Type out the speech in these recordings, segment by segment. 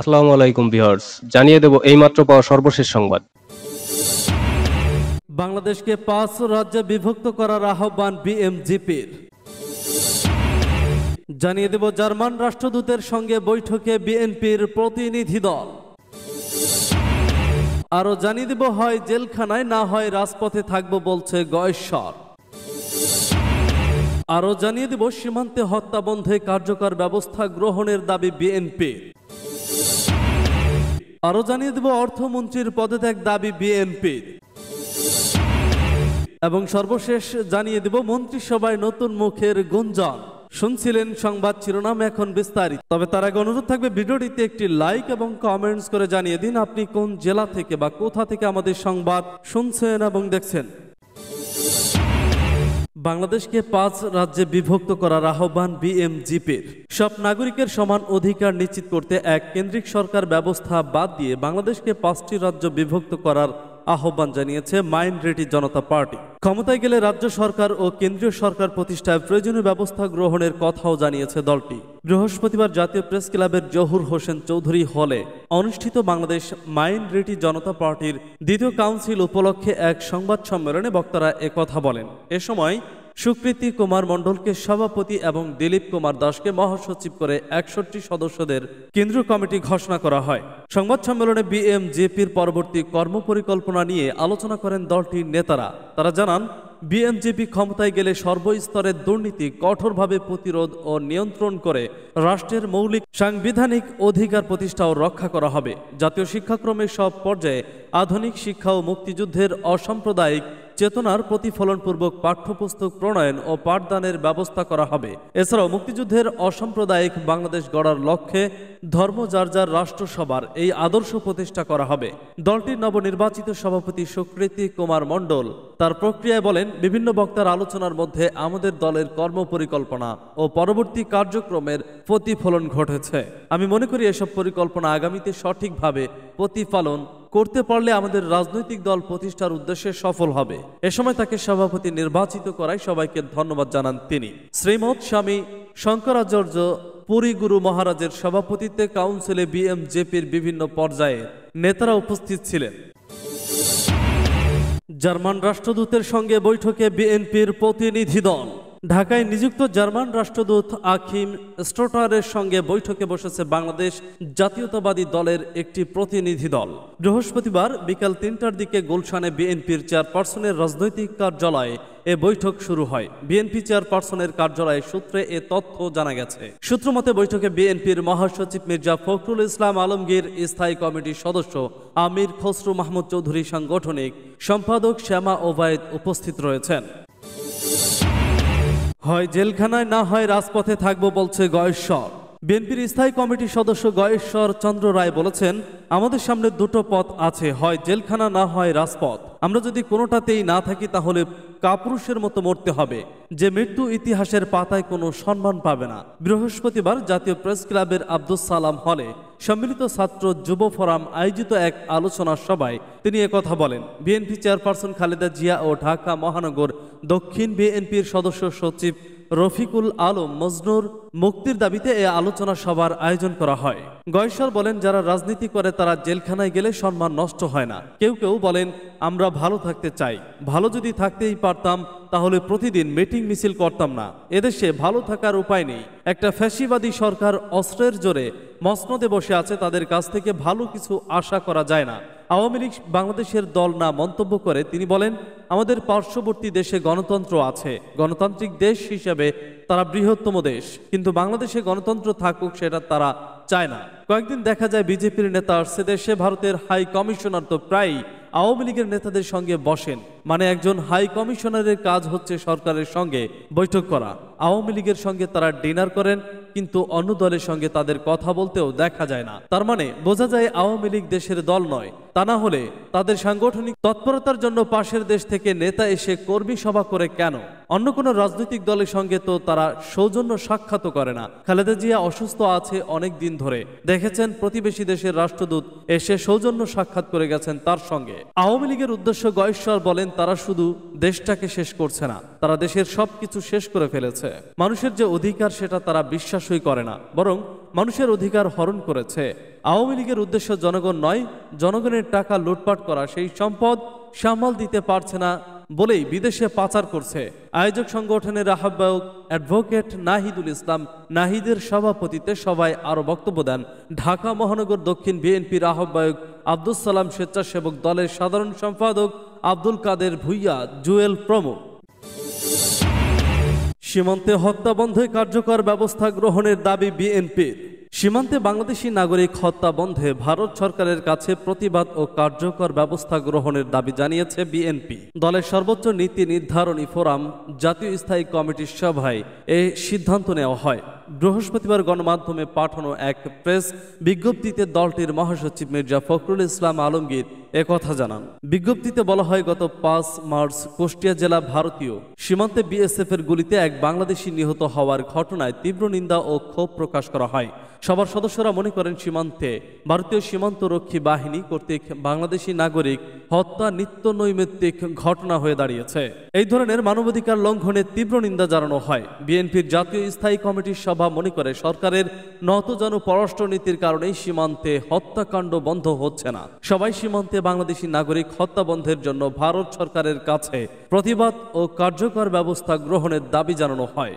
আসসালামু আলাইকুম ভিউয়ার্স, জানিয়ে দেব এইমাত্র পাওয়া সর্বশেষ সংবাদ। বাংলাদেশকে পাঁচ রাজ্যে বিভক্ত করার আহ্বান বিএমজিপির। জানিয়ে দেব জার্মান রাষ্ট্রদূতের সঙ্গে বৈঠকে বিএনপির প্রতিনিধি দল। আরও জানিয়ে দেব হয় জেলখানায়, না হয় রাজপথে থাকব বলছে গয়েশ্বর। আরও জানিয়ে দেব সীমান্তে হত্যা বন্ধে কার্যকর ব্যবস্থা গ্রহণের দাবি বিএনপির। আরও জানিয়ে দেব অর্থমন্ত্রীর পদত্যাগ দাবি বিএনপির। এবং সর্বশেষ জানিয়ে দেব মন্ত্রিসভায় নতুন মুখের গুঞ্জন। শুনছিলেন সংবাদ শিরোনাম এখন বিস্তারিত। তবে তার আগে অনুরোধ থাকবে ভিডিওটিতে একটি লাইক এবং কমেন্টস করে জানিয়ে দিন আপনি কোন জেলা থেকে বা কোথা থেকে আমাদের সংবাদ শুনছেন এবং দেখছেন। বাংলাদেশকে পাঁচ রাজ্যে বিভক্ত করার আহ্বান বিএমজিপির। সব নাগরিকের সমান অধিকার নিশ্চিত করতে এক কেন্দ্রিক সরকার ব্যবস্থা বাদ দিয়ে বাংলাদেশকে পাঁচটি রাজ্য বিভক্ত করার আহ্বান জানিয়েছে মাইনরিটি জনতা পার্টি। ক্ষমতায় গেলে রাজ্য সরকার ও কেন্দ্রীয় সরকার প্রতিষ্ঠায় প্রয়োজনীয় ব্যবস্থা গ্রহণের কথাও জানিয়েছে দলটি। বৃহস্পতিবার জাতীয় প্রেস ক্লাবের জহুর হোসেন চৌধুরী হলে অনুষ্ঠিত বাংলাদেশ মাইনরিটি জনতা পার্টির দ্বিতীয় কাউন্সিল উপলক্ষে এক সংবাদ সম্মেলনে বক্তারা কথা বলেন। এ সময় সুকৃতি কুমার মণ্ডলকে সভাপতি এবং দিলীপ কুমার দাসকে মহাসচিব করে একষট্টি সদস্যদের কেন্দ্রীয় কমিটি ঘোষণা করা হয়। সংবাদ সম্মেলনে বিএমজেপির পরবর্তী কর্মপরিকল্পনা নিয়ে আলোচনা করেন দলটির নেতারা। তারা জানান, বিএমজেপি ক্ষমতায় গেলে সর্বস্তরের দুর্নীতি কঠোরভাবে প্রতিরোধ ও নিয়ন্ত্রণ করে রাষ্ট্রের মৌলিক সাংবিধানিক অধিকার প্রতিষ্ঠা ও রক্ষা করা হবে। জাতীয় শিক্ষাক্রমের সব পর্যায়ে আধুনিক শিক্ষা ও মুক্তিযুদ্ধের অসাম্প্রদায়িক চেতনার প্রতিফলনপূর্বক পাঠ্যপুস্তক প্রণয়ন ও পাঠদানের ব্যবস্থা করা হবে। এছাড়াও মুক্তিযুদ্ধের অসাম্প্রদায়িক বাংলাদেশ গড়ার লক্ষ্যে ধর্ম যার যার রাষ্ট্রসভার এই আদর্শ প্রতিষ্ঠা করা হবে। দলটির নবনির্বাচিত সভাপতি সুকৃতি কুমার মণ্ডল তার প্রক্রিয়ায় বলেন, বিভিন্ন বক্তার আলোচনার মধ্যে আমাদের দলের কর্মপরিকল্পনা ও পরবর্তী কার্যক্রমের প্রতিফলন ঘটেছে। আমি মনে করি এসব পরিকল্পনা আগামীতে সঠিকভাবে প্রতিফলন করতে পারলে আমাদের রাজনৈতিক দল প্রতিষ্ঠার উদ্দেশ্যে সফল হবে। এ সময় তাকে সভাপতি নির্বাচিত করায় সবাইকে ধন্যবাদ জানান তিনি। শ্রীমৎ স্বামী শঙ্করাচার্য পুরী গুরু মহারাজের সভাপতিত্বে কাউন্সিলে বিএমজেপির বিভিন্ন পর্যায়ে নেতারা উপস্থিত ছিলেন। জার্মান রাষ্ট্রদূতের সঙ্গে বৈঠকে বিএনপির প্রতিনিধি দল ঢাকায় নিযুক্ত জার্মান রাষ্ট্রদূত আখিম স্টোটারের সঙ্গে বৈঠকে বসেছে বাংলাদেশ জাতীয়তাবাদী দলের একটি প্রতিনিধি দল। বৃহস্পতিবার বিকাল তিনটার দিকে গুলশানে বিএনপির চেয়ারপারসনের রাজনৈতিক কার্যালয়ে এ বৈঠক শুরু হয়। বিএনপি চেয়ারপারসনের কার্যালয়ে সূত্রে এ তথ্য জানা গেছে। সূত্রমতে বৈঠকে বিএনপির মহাসচিব মির্জা ফখরুল ইসলাম আলমগীর, স্থায়ী কমিটির সদস্য আমির খসরু মাহমুদ চৌধুরী সাংগঠনিক সম্পাদক শ্যামা ওবায়দ উপস্থিত রয়েছেন। হয় জেলখানায়, না হয় রাজপথে থাকব বলছে গয়েশ্বর। বিএনপির স্থায়ী কমিটির সদস্য গয়েশ্বর চন্দ্র রায় বলেছেন, আমাদের সামনে দুটো পথ আছে, হয় জেলখানা, না হয় রাজপথ। আমরা যদি কোনোটাতেই না থাকি, তাহলে কাপুরুষের মতো মরতে হবে। যে মৃত্যু ইতিহাসের পাতায় কোনো সম্মান পাবে না। বৃহস্পতিবার জাতীয় প্রেস ক্লাবের আব্দুল সালাম হলে সম্মিলিত ছাত্র যুব ফোরাম আয়োজিত এক আলোচনা সভায় তিনি কথা বলেন। বিএনপি চেয়ারপারসন খালেদা জিয়া ও ঢাকা মহানগর দক্ষিণ বিএনপির সদস্য সচিব রফিকুল আলম মজনুর মুক্তির দাবিতে এ আলোচনা সভার আয়োজন করা হয়। গয়েশ্বর বলেন, যারা রাজনীতি করে তারা জেলখানায় গেলে সম্মান নষ্ট হয় না। কেউ কেউ বলেন, আমরা ভালো থাকতে চাই। ভালো যদি থাকতেই পারতাম, তাহলে প্রতিদিন মিটিং মিছিল করতাম না। এদেশে ভালো থাকার উপায় নেই। একটা ফ্যাসিবাদী সরকার অস্ত্রের জোরে মসনদে বসে আছে, তাদের কাছ থেকে ভালো কিছু আশা করা যায় না। আওয়ামী লীগ বাংলাদেশের দল না মন্তব্য করে তিনি বলেন, আমাদের পার্শ্ববর্তী দেশে গণতন্ত্র আছে। গণতান্ত্রিক দেশ হিসেবে তারা বৃহত্তম দেশ। কিন্তু বাংলাদেশে গণতন্ত্র থাকুক, সেটা তারা চায় না। কয়েকদিন দেখা যায় বিজেপির নেতা সে দেশে, ভারতের হাই কমিশনার তো প্রায়ই আওয়ামী লীগের নেতাদের সঙ্গে বসেন। মানে একজন হাই কমিশনারের কাজ হচ্ছে সরকারের সঙ্গে বৈঠক করা। আওয়ামী লীগের সঙ্গে তারা ডিনার করেন। কিন্তু অন্য দলের সঙ্গে তাদের কথা বলতেও দেখা যায় না। তার মানে বোঝা যায় আওয়ামী লীগ দেশের দল নয়। তা না হলে তাদের সাংগঠনিক তৎপরতার জন্য পাশের দেশ থেকে নেতা এসে কর্মী সভা করে কেন? অন্য কোনো রাজনৈতিক দলের সঙ্গে তো তারা সৌজন্য সাক্ষাৎ করে না। খালেদা জিয়া অসুস্থ আছে অনেক দিন ধরে। দেখেছেন, প্রতিবেশী দেশের রাষ্ট্রদূত এসে সৌজন্য সাক্ষাৎ করে গেছেন তার সঙ্গে। আওয়ামী লীগের উদ্দেশ্য গয়েশ্বর বলেন, তারা শুধু দেশটাকে শেষ করছে না, তারা দেশের সবকিছু শেষ করে ফেলেছে। মানুষের যে অধিকার, সেটা তারা বিশ্বাস বিশ্বাসই করে না, বরং মানুষের অধিকার হরণ করেছে। আওয়ামী লীগের উদ্দেশ্য জনগণ নয়, জনগণের টাকা লুটপাট করা সেই সম্পদ সামাল দিতে পারছে না বলেই বিদেশে পাচার করছে। আয়োজক সংগঠনের আহ্বায়ক অ্যাডভোকেট নাহিদুল ইসলাম নাহিদের সভাপতিত্বে সবাই আরও বক্তব্য দেন। ঢাকা মহানগর দক্ষিণ বিএনপির আহ্বায়ক আব্দুল সালাম স্বেচ্ছাসেবক দলের সাধারণ সম্পাদক আব্দুল কাদের ভুইয়া জুয়েল প্রমুখ। সীমান্তে হত্যা বন্ধে কার্যকর ব্যবস্থা গ্রহণের দাবি বিএনপির। সীমান্তে বাংলাদেশি নাগরিক হত্যা বন্ধে ভারত সরকারের কাছে প্রতিবাদ ও কার্যকর ব্যবস্থা গ্রহণের দাবি জানিয়েছে বিএনপি। দলের সর্বোচ্চ নীতি নির্ধারণী ফোরাম, জাতীয় স্থায়ী কমিটির সভায় এ সিদ্ধান্ত নেওয়া হয়। বৃহস্পতিবার গণমাধ্যমে পাঠানো এক প্রেস বিজ্ঞপ্তিতে দলটির মহাসচিব মির্জা ফখরুল ইসলাম আলমগীর একথা জানান। বিজ্ঞপ্তিতে বলা হয়, গত পাঁচ মার্চ কুষ্টিয়া জেলা ভারতীয় সীমান্তে বিএসএফ এর গুলিতে এক বাংলাদেশি নিহত হওয়ার ঘটনায় তীব্র নিন্দা ও ক্ষোভ প্রকাশ করা হয়। সবার সদস্যরা মনে করেন, সীমান্তে ভারতীয় সীমান্ত রক্ষী বাহিনী কর্তৃক বাংলাদেশি নাগরিক হত্যা নিত্য নৈমিত্তিক ঘটনা হয়ে দাঁড়িয়েছে। এই ধরনের মানবাধিকার লঙ্ঘনের তীব্র নিন্দা জানানো হয়। বিএনপির জাতীয় স্থায়ী কমিটির সভা মনে করে, সরকারের নতজানু পররাষ্ট্রনীতির কারণে সীমান্তে হত্যাকাণ্ড বন্ধ হচ্ছে না। সবাই সীমান্তে বাংলাদেশি নাগরিক হত্যা বন্ধের জন্য ভারত সরকারের কাছে প্রতিবাদ ও কার্যকর ব্যবস্থা গ্রহণের দাবি জানানো হয়।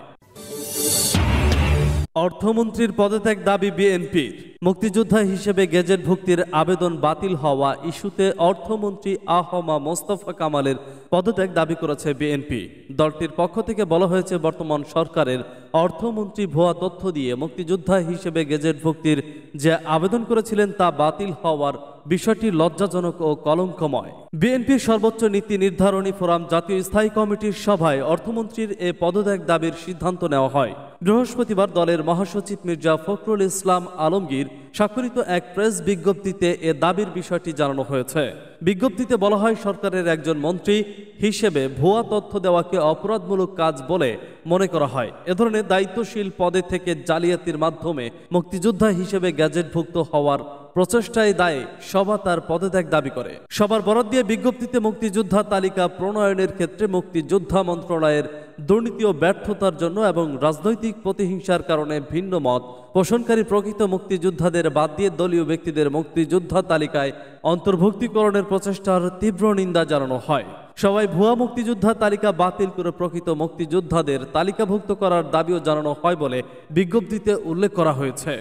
অর্থমন্ত্রীর পদত্যাগ দাবি বিএনপির। মুক্তিযোদ্ধা হিসেবে গেজেট ভুক্তির আবেদন বাতিল হওয়া ইস্যুতে অর্থমন্ত্রী আহমা মোস্তফা কামালের পদত্যাগ দাবি করেছে বিএনপি। দলটির পক্ষ থেকে বলা হয়েছে, বর্তমান সরকারের অর্থমন্ত্রী ভুয়া তথ্য দিয়ে মুক্তিযোদ্ধা হিসেবে গেজেট ভুক্তির যে আবেদন করেছিলেন তা বাতিল হওয়ার বিষয়টি লজ্জাজনক ও কলঙ্কময়। বিএনপির সর্বোচ্চ নীতি নির্ধারণী ফোরাম জাতীয় স্থায়ী কমিটির সভায় অর্থমন্ত্রীর এ পদত্যাগ দাবির সিদ্ধান্ত নেওয়া হয়। বৃহস্পতিবার দলের মহাসচিব মির্জা ফখরুল ইসলাম আলমগীর স্বাক্ষরিত এক প্রেস বিজ্ঞপ্তিতে এ দাবির বিষয়টি জানানো হয়েছে। বিজ্ঞপ্তিতে বলা হয়, সরকারের একজন মন্ত্রী হিসেবে ভুয়া তথ্য দেওয়াকে অপরাধমূলক কাজ বলে মনে করা হয়। এ ধরনের দায়িত্বশীল পদে থেকে জালিয়াতির মাধ্যমে মুক্তিযোদ্ধা হিসেবে গ্যাজেটভুক্ত হওয়ার প্রচেষ্টায় দায়ে সভা তার পদত্যাগ দাবি করে। সবার বরাদ দিয়ে বিজ্ঞপ্তিতে মুক্তিযোদ্ধা তালিকা প্রণয়নের ক্ষেত্রে মুক্তিযোদ্ধা মন্ত্রণালয়ের দুর্নীতি ও ব্যর্থতার জন্য এবং রাজনৈতিক প্রতিহিংসার কারণে ভিন্ন মত পোষণকারী প্রকৃত মুক্তিযোদ্ধাদের বাদ দিয়ে দলীয় ব্যক্তিদের মুক্তিযোদ্ধা তালিকায় অন্তর্ভুক্তিকরণের প্রচেষ্টার তীব্র নিন্দা জানানো হয়। সবাই ভুয়া মুক্তিযোদ্ধা তালিকা বাতিল করে প্রকৃত মুক্তিযোদ্ধাদের তালিকাভুক্ত করার দাবিও জানানো হয় বলে বিজ্ঞপ্তিতে উল্লেখ করা হয়েছে।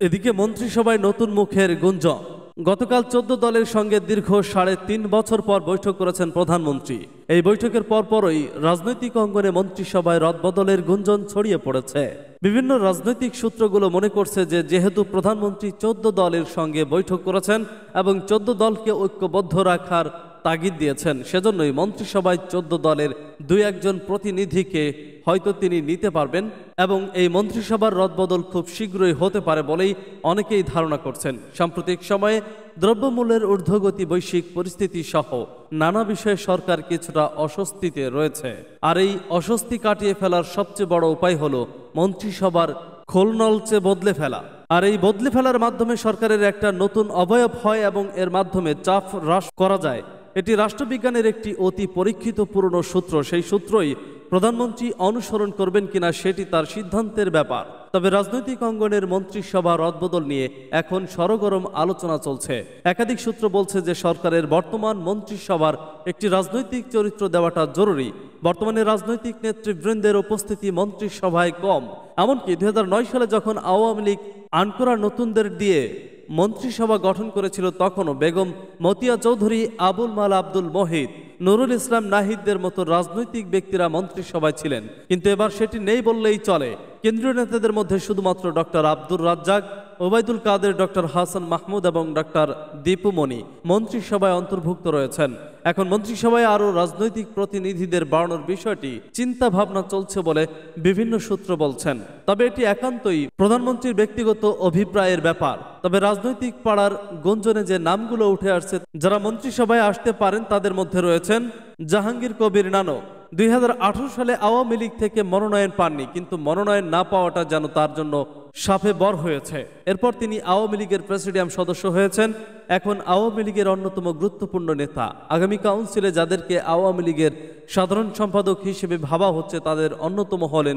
এদিকে মন্ত্রিসভায় নতুন মুখের গুঞ্জন। গতকাল চোদ্দ দলের সঙ্গে দীর্ঘ সাড়ে তিন বছর পর বৈঠক করেছেন প্রধানমন্ত্রী। এই বৈঠকের পরপরই রাজনৈতিক অঙ্গনে মন্ত্রিসভায় রদবদলের গুঞ্জন ছড়িয়ে পড়েছে। বিভিন্ন রাজনৈতিক সূত্রগুলো মনে করছে যে, যেহেতু প্রধানমন্ত্রী চোদ্দ দলের সঙ্গে বৈঠক করেছেন এবং চোদ্দ দলকে ঐক্যবদ্ধ রাখার তাগিদ দিয়েছেন, সেজন্যই মন্ত্রিসভায় চোদ্দ দলের দুই একজন প্রতিনিধিকে হয়তো তিনি নিতে পারবেন এবং এই মন্ত্রিসভার রদবদল খুব শীঘ্রই হতে পারে বলেই অনেকেই ধারণা করছেন। সাম্প্রতিক সময়ে দ্রব্যমূল্যের ঊর্ধ্বগতি, বৈশ্বিক পরিস্থিতি সহ নানা বিষয়ে সরকার কিছুটা অস্বস্তিতে রয়েছে। আর এই অস্বস্তি কাটিয়ে ফেলার সবচেয়ে বড় উপায় হল মন্ত্রিসভার খোলনলচে বদলে ফেলা। আর এই বদলে ফেলার মাধ্যমে সরকারের একটা নতুন অবয়ব হয় এবং এর মাধ্যমে চাপ হ্রাস করা যায়। এটি রাষ্ট্রবিজ্ঞানের একটি অতি পরীক্ষিত পুরনো সূত্র। সেই সূত্রই প্রধানমন্ত্রী অনুসরণ করবেন কিনা সেটি তার সিদ্ধান্তের ব্যাপার। তবে রাজনৈতিক অঙ্গনের মন্ত্রিসভা রদবদল নিয়ে এখন সরগরম আলোচনা চলছে। একাধিক সূত্র বলছে যে সরকারের বর্তমান মন্ত্রিসভার একটি রাজনৈতিক চরিত্র দেওয়াটা জরুরি। বর্তমানে রাজনৈতিক নেতৃবৃন্দের উপস্থিতি মন্ত্রিসভায় কম। এমনকি দুই হাজার নয় সালে যখন আওয়ামী লীগ আনকোরা নতুনদের দিয়ে মন্ত্রিসভা গঠন করেছিল, তখনও বেগম মতিয়া চৌধুরী, আবুল মাল আব্দুল মহিদ নুরুল ইসলাম নাহিদদের মতো রাজনৈতিক ব্যক্তিরা মন্ত্রিসভায় ছিলেন। কিন্তু এবার সেটি নেই বললেই চলে। কেন্দ্রীয় নেতাদের মধ্যে শুধুমাত্র ডক্টর আব্দুর রাজ্জাক, ওবায়দুল কাদের, ডক্টর হাসান মাহমুদ এবং ডক্টর দীপুমণি মন্ত্রিসভায় অন্তর্ভুক্ত রয়েছেন। এখন মন্ত্রিসভায় আরও রাজনৈতিক প্রতিনিধিদের বাড়ানোর বিষয়টি চিন্তা ভাবনা চলছে বলে বিভিন্ন সূত্র বলছেন। তবে এটি একান্তই প্রধানমন্ত্রীর ব্যক্তিগত অভিপ্রায়ের ব্যাপার। তবে রাজনৈতিক পাড়ার গুঞ্জনে যে নামগুলো উঠে আসছে, যারা মন্ত্রিসভায় আসতে পারেন তাদের মধ্যে রয়েছেন জাহাঙ্গীর কবির নানক দুই হাজার আঠারো সালে আওয়ামী লীগ থেকে মনোনয়ন পাননি, কিন্তু মনোনয়ন না পাওয়াটা যেন তার জন্য সাফে বর হয়েছে। এরপর তিনি আওয়ামী লীগের প্রেসিডিয়াম সদস্য হয়েছেন, এখন আওয়ামী লীগের অন্যতম গুরুত্বপূর্ণ নেতা। আগামী কাউন্সিলে যাদেরকে আওয়ামী লীগের সাধারণ সম্পাদক হিসেবে ভাবা হচ্ছে, তাদের অন্যতম হলেন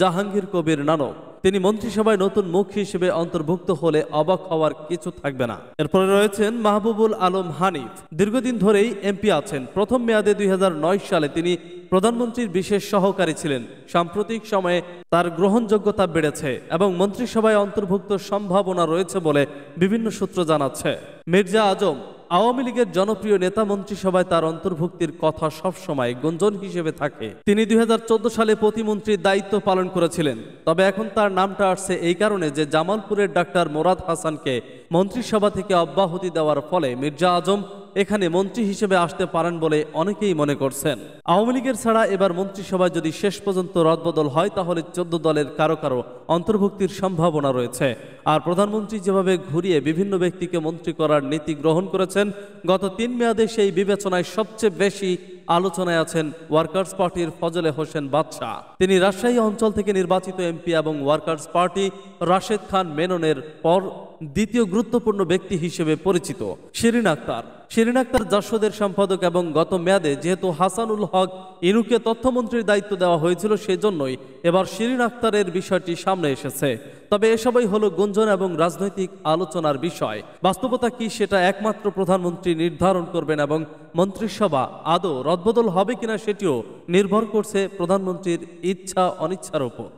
জাহাঙ্গীর কবির নানক। তিনি মন্ত্রিসভায় নতুন মুখ হিসেবে অন্তর্ভুক্ত হলে অবাক হওয়ার কিছু থাকবে না। এরপরে রয়েছেন মাহবুবুল আলম হানিফ। দীর্ঘদিন ধরেই এমপি আছেন। প্রথম মেয়াদে দুই হাজার নয় সালে তিনি প্রধানমন্ত্রীর বিশেষ সহকারী ছিলেন। সাম্প্রতিক সময়ে তার গ্রহণযোগ্যতা বেড়েছে এবং মন্ত্রিসভায় অন্তর্ভুক্ত সম্ভাবনা রয়েছে বলে বিভিন্ন সূত্র জানাচ্ছে। মির্জা আজম আওয়ামী লীগের জনপ্রিয় নেতা মন্ত্রী সভায় তার অন্তর্ভুক্তির কথা সবসময় গুঞ্জন হিসেবে থাকে। তিনি দুই হাজার চোদ্দ সালে প্রতিমন্ত্রীর দায়িত্ব পালন করেছিলেন। তবে এখন তার নামটা আসছে এই কারণে যে জামালপুরের ডাক্তার মোরাদ হাসানকে মন্ত্রিসভা থেকে অব্যাহতি দেওয়ার ফলে মির্জা আজম এখানে মন্ত্রী হিসেবে আসতে পারেন বলে অনেকেই মনে করছেন। আওয়ামী লীগের ছাড়া এবার মন্ত্রিসভায় যদি শেষ পর্যন্ত রদবদল হয়, তাহলে চোদ্দ দলের কারও কারও অন্তর্ভুক্তির সম্ভাবনা রয়েছে। আর প্রধানমন্ত্রী যেভাবে ঘুরিয়ে বিভিন্ন ব্যক্তিকে মন্ত্রী করার নীতি গ্রহণ করেছেন, গত তিন মেয়াদে সেই বিবেচনায় সবচেয়ে বেশি আলোচনায় আছেন ওয়ার্কার্স পার্টির ফজলে হোসেন বাদশাহ। তিনি রাজশাহী অঞ্চল থেকে নির্বাচিত এমপি এবং ওয়ার্কার্স পার্টি রাশেদ খান মেননের পর দ্বিতীয় গুরুত্বপূর্ণ ব্যক্তি হিসেবে পরিচিত। শিরিন আক্তার। শিরিন আক্তার জাসদের সম্পাদক এবং গত মেয়াদে যেহেতু হাসানুল হক ইনুকে তথ্যমন্ত্রীর দায়িত্ব দেওয়া হয়েছিল সেজন্যই এবার শিরিন আক্তারের বিষয়টি সামনে এসেছে। তবে এসবই হলো গুঞ্জন এবং রাজনৈতিক আলোচনার বিষয়। বাস্তবতা কি সেটা একমাত্র প্রধানমন্ত্রী নির্ধারণ করবেন এবং মন্ত্রিসভা আদৌ রদবদল হবে কিনা সেটিও নির্ভর করছে প্রধানমন্ত্রীর ইচ্ছা অনিচ্ছার উপর